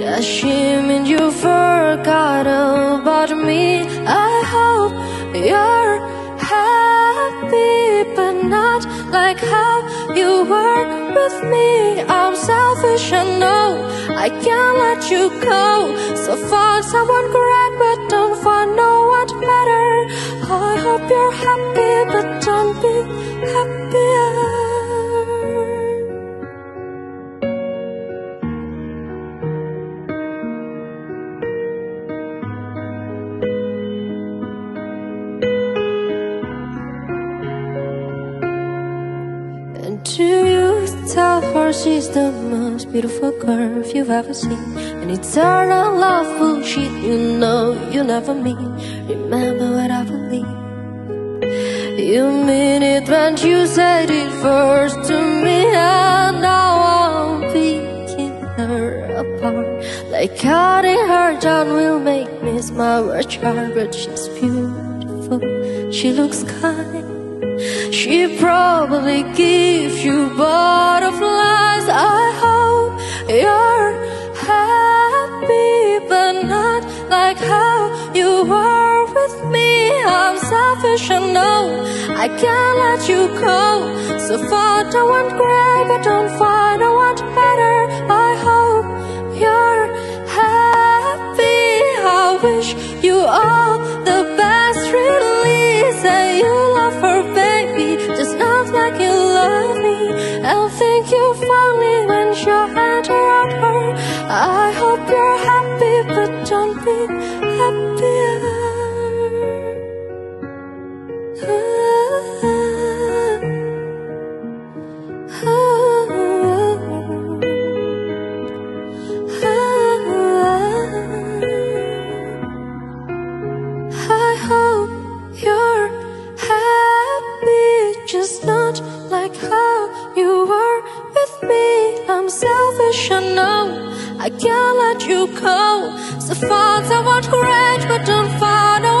Does she mean you forgot about me? I hope you're happy, but not like how you were with me. I'm selfish, I know I can't let you go. So find someone great, but don't find no one better. I hope you're happy, but don't be happier. Do you tell her she's the most beautiful girl you've ever seen? And eternal love bullshit you know you never mean. Remember what I believe. You mean it when you said it first to me, and now I'm picking her apart. Like cutting her down will make me smile, work hard, but she's beautiful. She looks kind. She probably gives you butterflies. I hope you're happy, but not like how you were with me. I'm selfish, I know I can't let you go. So far, I want great, but don't find I want better. I hope you're happy. I wish you all her, baby, just not like you love me. I'll think you're funny when your hand around her. I hope you're happy, but don't be happier. Just not like how you were with me. I'm selfish, I know I can't let you go. So far, I want great, but don't find.